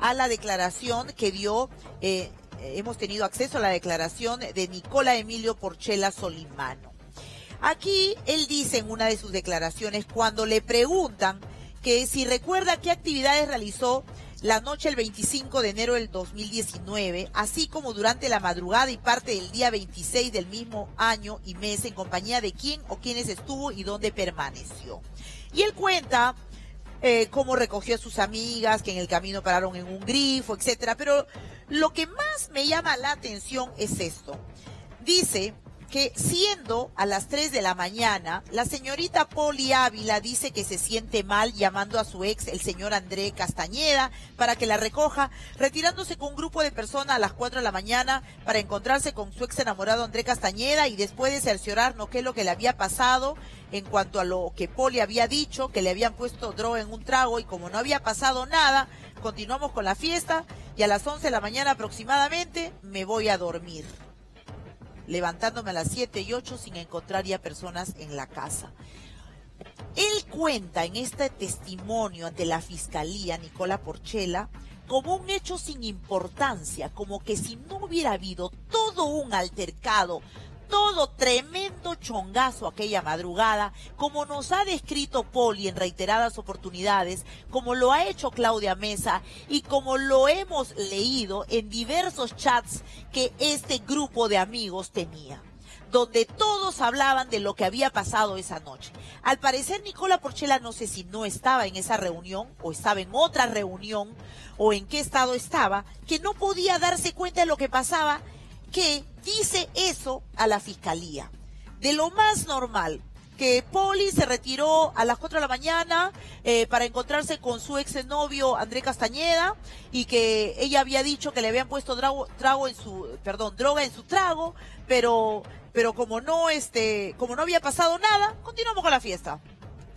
a la declaración que dio, eh, hemos tenido acceso a la declaración de Nicola Emilio Porchela Solimano. Aquí él dice en una de sus declaraciones, cuando le preguntan que si recuerda qué actividades realizó la noche del 25 de enero del 2019, así como durante la madrugada y parte del día 26 del mismo año y mes en compañía de quién o quiénes estuvo y dónde permaneció. Y él cuenta eh, cómo recogió a sus amigas que en el camino pararon en un grifo, etcétera. Pero lo que más me llama la atención es esto. Dice que siendo a las 3 de la mañana, la señorita Poli Ávila dice que se siente mal llamando a su ex, el señor André Castañeda, para que la recoja, retirándose con un grupo de personas a las 4 de la mañana para encontrarse con su ex enamorado André Castañeda y después de cerciorar no qué es lo que le había pasado en cuanto a lo que Poli había dicho, que le habían puesto droga en un trago y como no había pasado nada, continuamos con la fiesta y a las 11 de la mañana aproximadamente me voy a dormir levantándome a las 7 y 8 sin encontrar ya personas en la casa. Él cuenta en este testimonio ante la fiscalía, Nicola Porchela, como un hecho sin importancia, como que si no hubiera habido todo un altercado, todo tremendo chongazo aquella madrugada, como nos ha descrito Poli en reiteradas oportunidades, como lo ha hecho Claudia Mesa y como lo hemos leído en diversos chats que este grupo de amigos tenía donde todos hablaban de lo que había pasado esa noche. Al parecer, Nicola Porchela no sé si no estaba en esa reunión o estaba en otra reunión o en qué estado estaba, que no podía darse cuenta de lo que pasaba que dice eso a la fiscalía. De lo más normal, que Poli se retiró a las 4 de la mañana eh, para encontrarse con su ex novio André Castañeda y que ella había dicho que le habían puesto trago, en su, perdón, droga en su trago, pero, pero como no, este, como no había pasado nada, continuamos con la fiesta.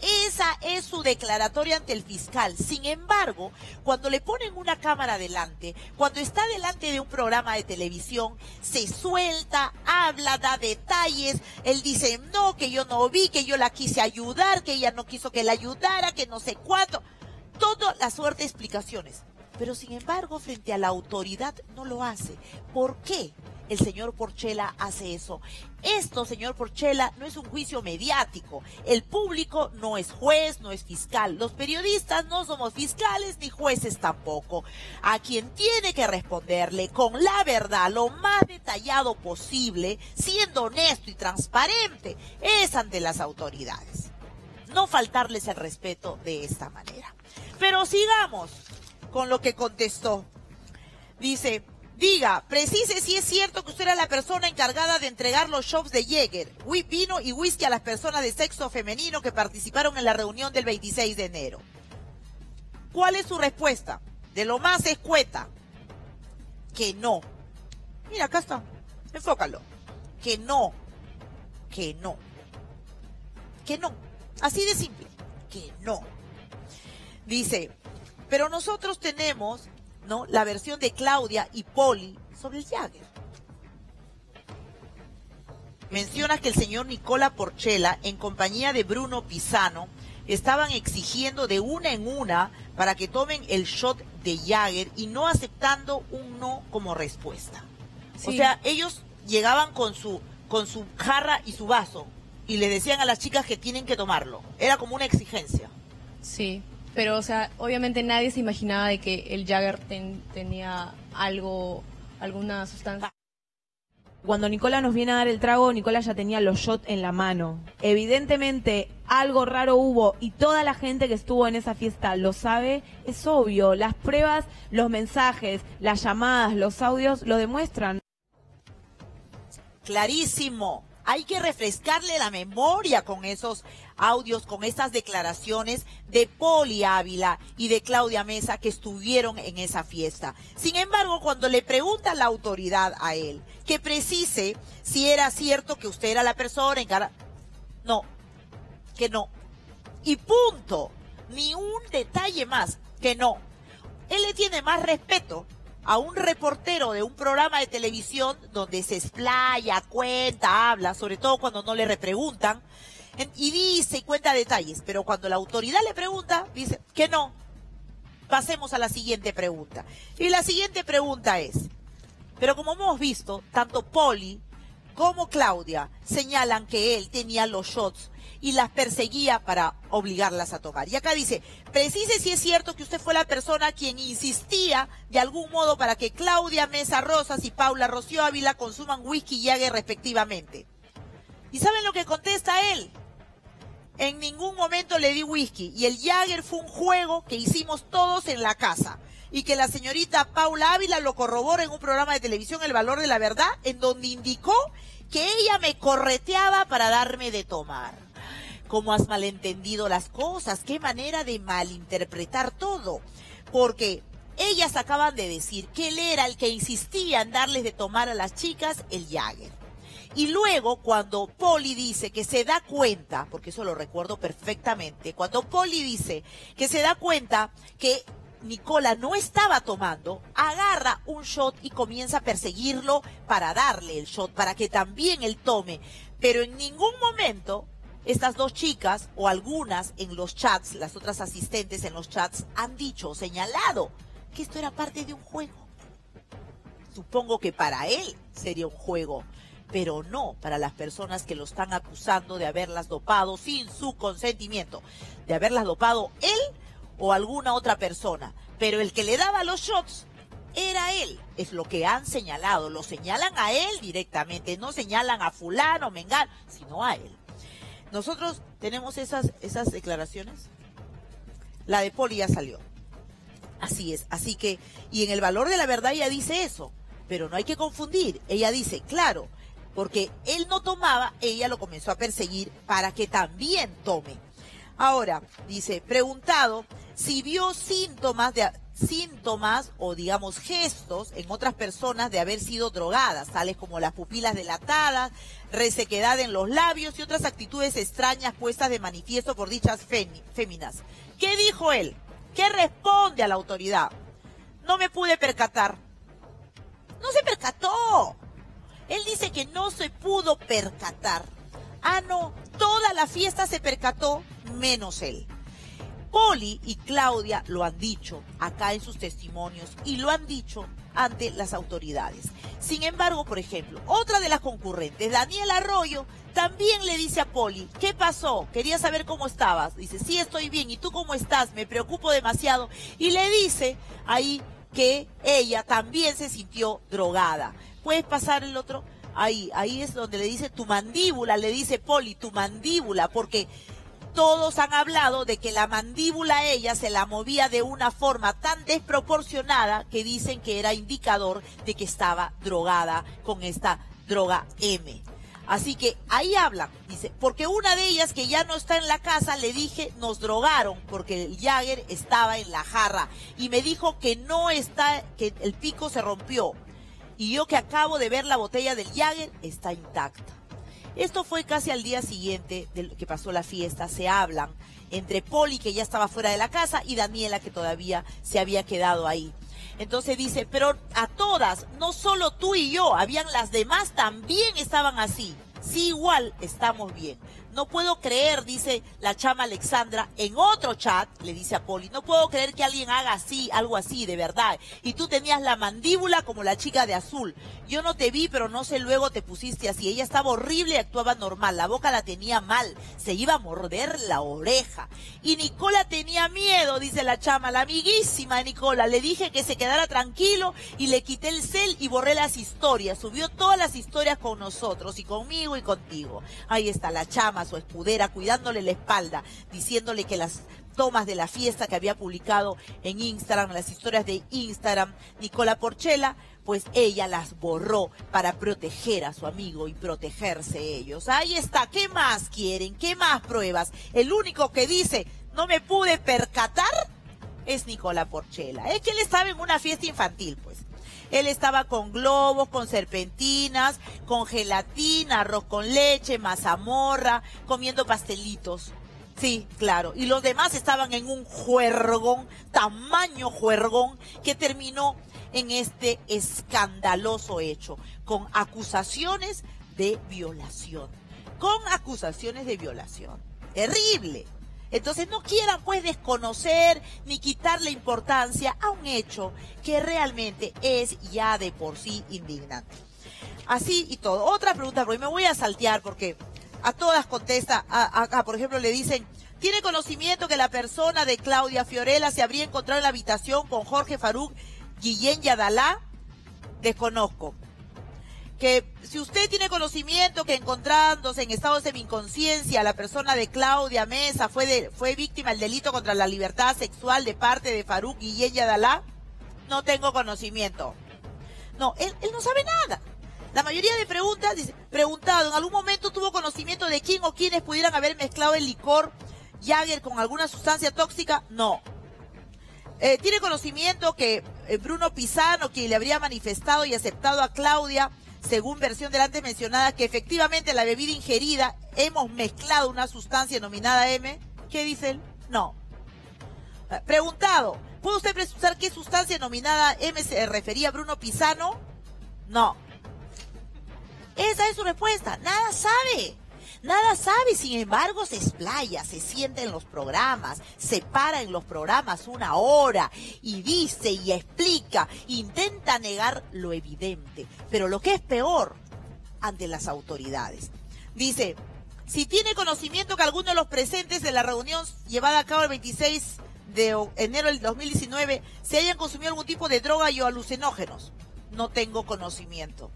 Esa es su declaratoria ante el fiscal. Sin embargo, cuando le ponen una cámara delante, cuando está delante de un programa de televisión, se suelta, habla, da detalles. Él dice, no, que yo no vi, que yo la quise ayudar, que ella no quiso que la ayudara, que no sé cuánto. Toda la suerte de explicaciones. Pero sin embargo, frente a la autoridad no lo hace. ¿Por qué? El señor Porchela hace eso. Esto, señor Porchela, no es un juicio mediático. El público no es juez, no es fiscal. Los periodistas no somos fiscales ni jueces tampoco. A quien tiene que responderle con la verdad, lo más detallado posible, siendo honesto y transparente, es ante las autoridades. No faltarles el respeto de esta manera. Pero sigamos con lo que contestó. Dice, Diga, precise si es cierto que usted era la persona encargada de entregar los shops de Jäger, vino y whisky a las personas de sexo femenino que participaron en la reunión del 26 de enero. ¿Cuál es su respuesta? De lo más escueta. Que no. Mira, acá está. Enfócalo. Que no. Que no. Que no. Así de simple. Que no. Dice, pero nosotros tenemos ¿no? La versión de Claudia y Poli sobre el Jagger. Menciona que el señor Nicola Porchela, en compañía de Bruno Pisano, estaban exigiendo de una en una para que tomen el shot de Jagger y no aceptando un no como respuesta. O sea, ellos llegaban con su, con su jarra y su vaso y le decían a las chicas que tienen que tomarlo. Era como una exigencia. Sí pero o sea, obviamente nadie se imaginaba de que el Jagger tenía algo, alguna sustancia. Cuando Nicola nos viene a dar el trago, Nicola ya tenía los shots en la mano. Evidentemente algo raro hubo y toda la gente que estuvo en esa fiesta lo sabe, es obvio. Las pruebas, los mensajes, las llamadas, los audios lo demuestran. Clarísimo hay que refrescarle la memoria con esos audios, con esas declaraciones de Poli Ávila y de Claudia Mesa que estuvieron en esa fiesta. Sin embargo, cuando le pregunta la autoridad a él que precise si era cierto que usted era la persona encargada, no, que no. Y punto. Ni un detalle más, que no. Él le tiene más respeto a un reportero de un programa de televisión donde se explaya, cuenta, habla, sobre todo cuando no le repreguntan, y dice y cuenta detalles, pero cuando la autoridad le pregunta, dice que no. pasemos a la siguiente pregunta. Y la siguiente pregunta es, pero como hemos visto, tanto Poli como Claudia señalan que él tenía los shots y las perseguía para obligarlas a tomar. Y acá dice, precise si es cierto que usted fue la persona quien insistía de algún modo para que Claudia Mesa Rosas y Paula Rocío Ávila consuman whisky y Jagger respectivamente. ¿Y saben lo que contesta él? En ningún momento le di whisky y el Jagger fue un juego que hicimos todos en la casa y que la señorita Paula Ávila lo corrobora en un programa de televisión El Valor de la Verdad, en donde indicó que ella me correteaba para darme de tomar. ¿Cómo has malentendido las cosas? ¿Qué manera de malinterpretar todo? Porque ellas acaban de decir que él era el que insistía en darles de tomar a las chicas el Jagger. Y luego, cuando Polly dice que se da cuenta, porque eso lo recuerdo perfectamente, cuando Polly dice que se da cuenta que Nicola no estaba tomando, agarra un shot y comienza a perseguirlo para darle el shot, para que también él tome. Pero en ningún momento estas dos chicas o algunas en los chats, las otras asistentes en los chats, han dicho, señalado, que esto era parte de un juego. Supongo que para él sería un juego, pero no para las personas que lo están acusando de haberlas dopado sin su consentimiento, de haberlas dopado él o alguna otra persona. Pero el que le daba los shots era él, es lo que han señalado, lo señalan a él directamente, no señalan a fulano, mengal, sino a él. Nosotros tenemos esas, esas declaraciones. La de Poli ya salió. Así es. Así que, y en el valor de la verdad ella dice eso. Pero no hay que confundir. Ella dice, claro, porque él no tomaba, ella lo comenzó a perseguir para que también tome. Ahora, dice, preguntado si vio síntomas de, síntomas o digamos gestos en otras personas de haber sido drogadas, tales como las pupilas dilatadas, resequedad en los labios y otras actitudes extrañas puestas de manifiesto por dichas féminas. ¿Qué dijo él? ¿Qué responde a la autoridad? No me pude percatar. No se percató. Él dice que no se pudo percatar. Ah, no, toda la fiesta se percató, menos él. Poli y Claudia lo han dicho acá en sus testimonios y lo han dicho ante las autoridades. Sin embargo, por ejemplo, otra de las concurrentes, Daniela Arroyo, también le dice a Poli, ¿qué pasó? Quería saber cómo estabas. Dice, sí, estoy bien. ¿Y tú cómo estás? Me preocupo demasiado. Y le dice ahí que ella también se sintió drogada. ¿Puedes pasar el otro? Ahí, ahí es donde le dice tu mandíbula, le dice Poli, tu mandíbula, porque todos han hablado de que la mandíbula ella se la movía de una forma tan desproporcionada que dicen que era indicador de que estaba drogada con esta droga M. Así que ahí hablan, dice, porque una de ellas que ya no está en la casa le dije, nos drogaron porque el Jagger estaba en la jarra y me dijo que no está, que el pico se rompió. Y yo que acabo de ver la botella del Jagger está intacta. Esto fue casi al día siguiente de que pasó la fiesta. Se hablan entre Poli, que ya estaba fuera de la casa, y Daniela, que todavía se había quedado ahí. Entonces dice, pero a todas, no solo tú y yo, habían las demás también estaban así. Sí, igual estamos bien. No puedo creer, dice la chama Alexandra, en otro chat, le dice a Poli, no puedo creer que alguien haga así, algo así, de verdad. Y tú tenías la mandíbula como la chica de azul. Yo no te vi, pero no sé, luego te pusiste así. Ella estaba horrible y actuaba normal. La boca la tenía mal. Se iba a morder la oreja. Y Nicola tenía miedo, dice la chama, la amiguísima de Nicola. Le dije que se quedara tranquilo y le quité el cel y borré las historias. Subió todas las historias con nosotros y conmigo y contigo. Ahí está la chama su escudera, cuidándole la espalda, diciéndole que las tomas de la fiesta que había publicado en Instagram, las historias de Instagram, Nicola Porchela, pues ella las borró para proteger a su amigo y protegerse ellos. Ahí está, ¿qué más quieren? ¿Qué más pruebas? El único que dice, no me pude percatar, es Nicola Porchela. Es que él estaba en una fiesta infantil, pues. Él estaba con globos, con serpentinas, con gelatina, arroz con leche, mazamorra, comiendo pastelitos. Sí, claro. Y los demás estaban en un juergón, tamaño juergón, que terminó en este escandaloso hecho, con acusaciones de violación. Con acusaciones de violación. Terrible. Entonces no quieran pues desconocer ni quitarle importancia a un hecho que realmente es ya de por sí indignante. Así y todo. Otra pregunta, porque me voy a saltear porque a todas contesta, a, por ejemplo le dicen, ¿tiene conocimiento que la persona de Claudia Fiorella se habría encontrado en la habitación con Jorge Faruk Guillén Yadalá? Desconozco que si usted tiene conocimiento que encontrándose en estado de semi-inconsciencia la persona de Claudia Mesa fue, fue víctima del delito contra la libertad sexual de parte de Faruk Guillén Yadalá, no tengo conocimiento. No, él, él no sabe nada. La mayoría de preguntas, preguntado, ¿en algún momento tuvo conocimiento de quién o quiénes pudieran haber mezclado el licor Jagger con alguna sustancia tóxica? No. Eh, ¿Tiene conocimiento que eh, Bruno Pisano, quien le habría manifestado y aceptado a Claudia, según versión del antes mencionada, que efectivamente la bebida ingerida hemos mezclado una sustancia denominada M? ¿Qué dice él? No. Eh, preguntado, ¿puede usted precisar qué sustancia denominada M se refería a Bruno Pisano? No. Esa es su respuesta. Nada sabe. Nada sabe, sin embargo, se explaya, se siente en los programas, se para en los programas una hora y dice y explica, intenta negar lo evidente, pero lo que es peor, ante las autoridades. Dice, si tiene conocimiento que alguno de los presentes de la reunión llevada a cabo el 26 de enero del 2019 se hayan consumido algún tipo de droga y o alucinógenos. No tengo conocimiento.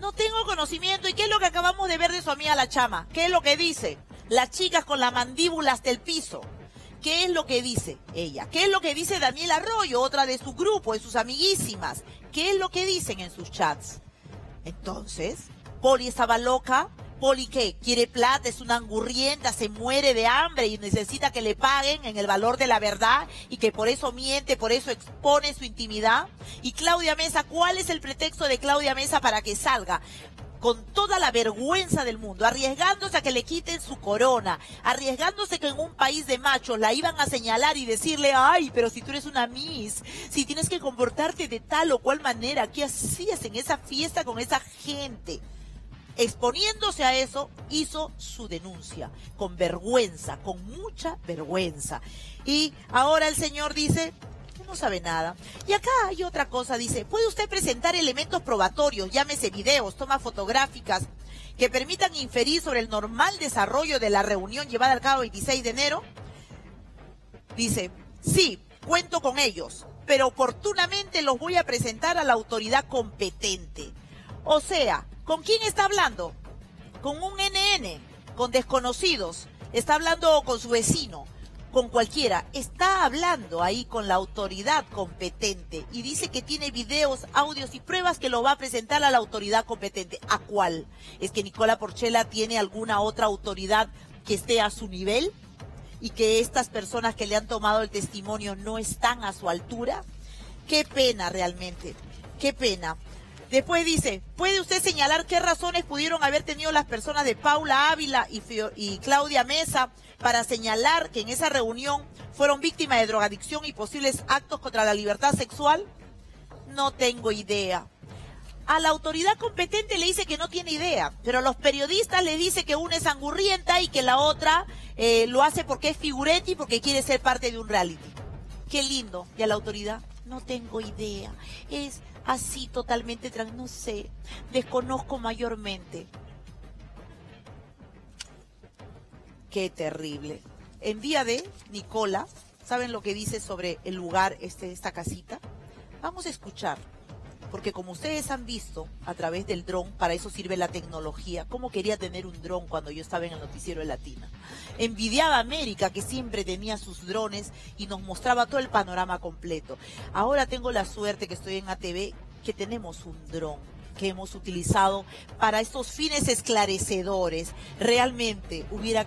No tengo conocimiento. ¿Y qué es lo que acabamos de ver de su amiga la chama? ¿Qué es lo que dice? Las chicas con las mandíbulas del piso. ¿Qué es lo que dice ella? ¿Qué es lo que dice Daniel Arroyo, otra de su grupo, de sus amiguísimas? ¿Qué es lo que dicen en sus chats? Entonces, Poli estaba loca, Qué? Quiere plata, es una angurrienta, se muere de hambre y necesita que le paguen en el valor de la verdad y que por eso miente, por eso expone su intimidad. Y Claudia Mesa, ¿cuál es el pretexto de Claudia Mesa para que salga? con toda la vergüenza del mundo, arriesgándose a que le quiten su corona, arriesgándose que en un país de machos la iban a señalar y decirle, ay, pero si tú eres una Miss, si tienes que comportarte de tal o cual manera, ¿qué hacías en esa fiesta con esa gente? Exponiéndose a eso, hizo su denuncia, con vergüenza, con mucha vergüenza. Y ahora el señor dice, no sabe nada. Y acá hay otra cosa, dice, ¿puede usted presentar elementos probatorios, llámese videos, tomas fotográficas, que permitan inferir sobre el normal desarrollo de la reunión llevada al cabo el 26 de enero? Dice, sí, cuento con ellos, pero oportunamente los voy a presentar a la autoridad competente. O sea, ¿Con quién está hablando? Con un NN, con desconocidos. Está hablando con su vecino, con cualquiera. Está hablando ahí con la autoridad competente y dice que tiene videos, audios y pruebas que lo va a presentar a la autoridad competente. ¿A cuál? ¿Es que Nicola Porchela tiene alguna otra autoridad que esté a su nivel? ¿Y que estas personas que le han tomado el testimonio no están a su altura? Qué pena realmente, qué pena. Después dice, ¿puede usted señalar qué razones pudieron haber tenido las personas de Paula Ávila y, Claudia Mesa para señalar que en esa reunión fueron víctimas de drogadicción y posibles actos contra la libertad sexual? No tengo idea. A la autoridad competente le dice que no tiene idea, pero a los periodistas le dice que una es angurrienta y que la otra eh, lo hace porque es figuretti y porque quiere ser parte de un reality. Qué lindo. ¿Y a la autoridad? No tengo idea. Es así totalmente, no sé, desconozco mayormente. Qué terrible. En día de Nicola, ¿saben lo que dice sobre el lugar, este, esta casita? Vamos a escuchar porque como ustedes han visto a través del dron, para eso sirve la tecnología, cómo quería tener un dron cuando yo estaba en el noticiero de Latina. Envidiaba a América que siempre tenía sus drones y nos mostraba todo el panorama completo. Ahora tengo la suerte que estoy en ATV que tenemos un dron que hemos utilizado para estos fines esclarecedores. Realmente hubiera...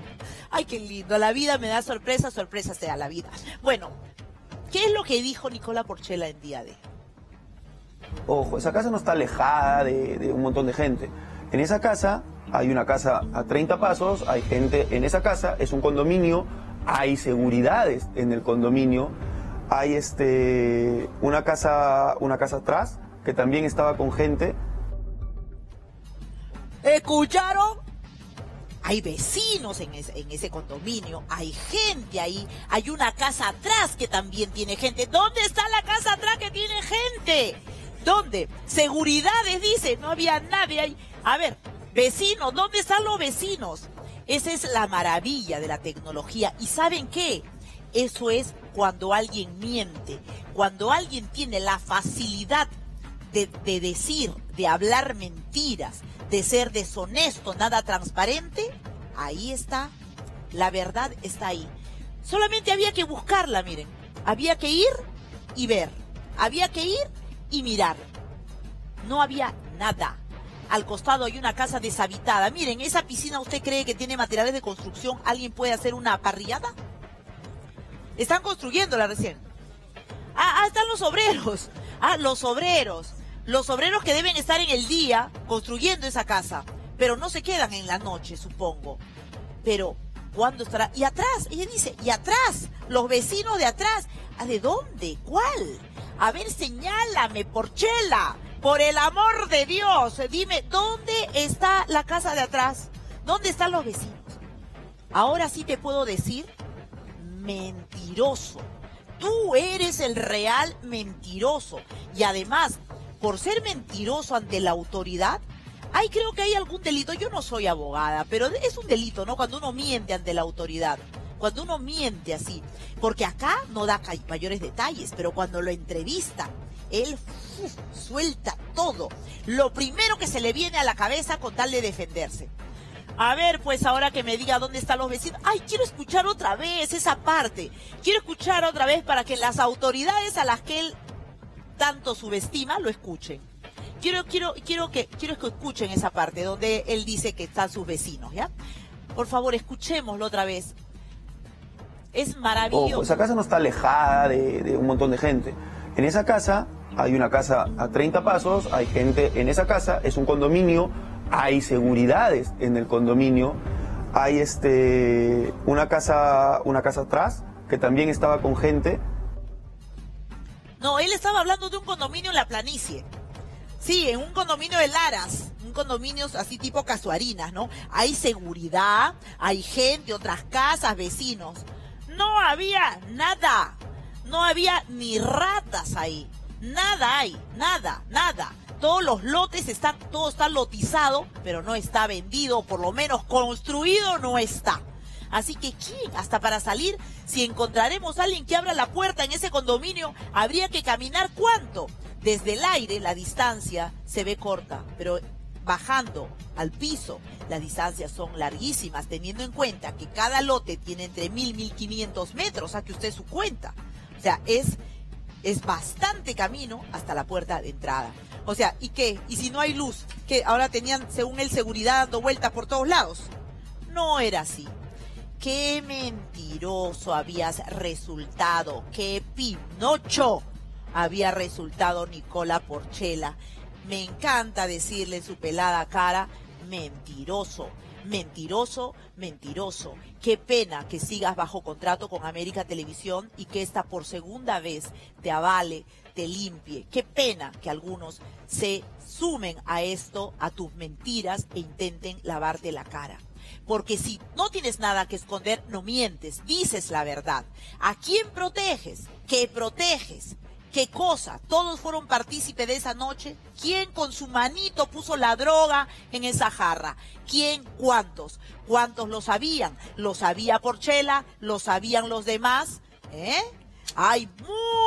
¡Ay, qué lindo! La vida me da sorpresa, sorpresa sea la vida. Bueno, ¿qué es lo que dijo Nicola Porchela en día de? Ojo, esa casa no está alejada de, un montón de gente. En esa casa hay una casa a 30 pasos, hay gente en esa casa, es un condominio, hay seguridades en el condominio, hay este una casa, una casa atrás que también estaba con gente. ¿Escucharon? hay vecinos en ese, en ese condominio, hay gente ahí, hay una casa atrás que también tiene gente. ¿Dónde está la casa atrás que tiene gente? ¿Dónde? Seguridades, dice, no había nadie ahí. A ver, vecinos, ¿dónde están los vecinos? Esa es la maravilla de la tecnología. ¿Y saben qué? Eso es cuando alguien miente, cuando alguien tiene la facilidad de, de decir, de hablar mentiras, de ser deshonesto, nada transparente, ahí está, la verdad está ahí. Solamente había que buscarla, miren, había que ir y ver, había que ir y mirar. No había nada. Al costado hay una casa deshabitada. Miren, esa piscina usted cree que tiene materiales de construcción. ¿Alguien puede hacer una parrillada? Están construyéndola recién. Ah, ah, están los obreros. Ah, los obreros los obreros que deben estar en el día construyendo esa casa, pero no se quedan en la noche, supongo. Pero, ¿cuándo estará? Y atrás, ella dice, y atrás, los vecinos de atrás. ¿A de dónde? ¿Cuál? A ver, señálame, Porchela, por el amor de Dios, dime, ¿dónde está la casa de atrás? ¿Dónde están los vecinos? Ahora sí te puedo decir, mentiroso. Tú eres el real mentiroso. Y además, por ser mentiroso ante la autoridad, ay, creo que hay algún delito. Yo no soy abogada, pero es un delito, ¿no? Cuando uno miente ante la autoridad. Cuando uno miente así. Porque acá no da mayores detalles, pero cuando lo entrevista, él suelta todo. Lo primero que se le viene a la cabeza con tal de defenderse. A ver, pues ahora que me diga dónde están los vecinos. Ay, quiero escuchar otra vez esa parte. Quiero escuchar otra vez para que las autoridades a las que él tanto subestima lo escuchen. Quiero, quiero, quiero que, quiero que escuchen esa parte donde él dice que están sus vecinos, ¿ya? Por favor, escuchémoslo otra vez. Es maravilloso. esa casa no está alejada de, de un montón de gente. En esa casa hay una casa a 30 pasos, hay gente en esa casa, es un condominio, hay seguridades en el condominio, hay este una casa, una casa atrás que también estaba con gente no, él estaba hablando de un condominio en la planicie. Sí, en un condominio de Laras, un condominio así tipo casuarinas, ¿no? Hay seguridad, hay gente, otras casas, vecinos. No había nada, no había ni ratas ahí. Nada hay, nada, nada. Todos los lotes están, todo está lotizado, pero no está vendido, por lo menos construido no está. Así que, ¿quién? Hasta para salir, si encontraremos a alguien que abra la puerta en ese condominio, habría que caminar cuánto. Desde el aire la distancia se ve corta, pero bajando al piso, las distancias son larguísimas, teniendo en cuenta que cada lote tiene entre mil, mil quinientos metros, que usted su cuenta. O sea, es, es bastante camino hasta la puerta de entrada. O sea, ¿y qué? ¿Y si no hay luz? que Ahora tenían, según él, seguridad dando vueltas por todos lados. No era así qué mentiroso habías resultado, qué pinocho había resultado Nicola Porchela. Me encanta decirle su pelada cara, mentiroso, mentiroso, mentiroso. Qué pena que sigas bajo contrato con América Televisión y que esta por segunda vez te avale, te limpie. Qué pena que algunos se sumen a esto, a tus mentiras e intenten lavarte la cara. Porque si no tienes nada que esconder, no mientes, dices la verdad. ¿A quién proteges? ¿Qué proteges? ¿Qué cosa? ¿Todos fueron partícipes de esa noche? ¿Quién con su manito puso la droga en esa jarra? ¿Quién? ¿Cuántos? ¿Cuántos lo sabían? ¿Lo sabía Porchela? ¿Lo sabían los demás? ¿Eh? Hay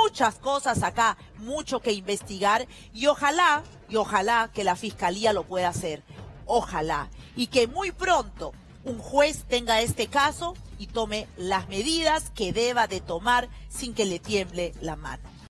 muchas cosas acá, mucho que investigar y ojalá, y ojalá que la fiscalía lo pueda hacer. Ojalá. Y que muy pronto un juez tenga este caso y tome las medidas que deba de tomar sin que le tiemble la mano.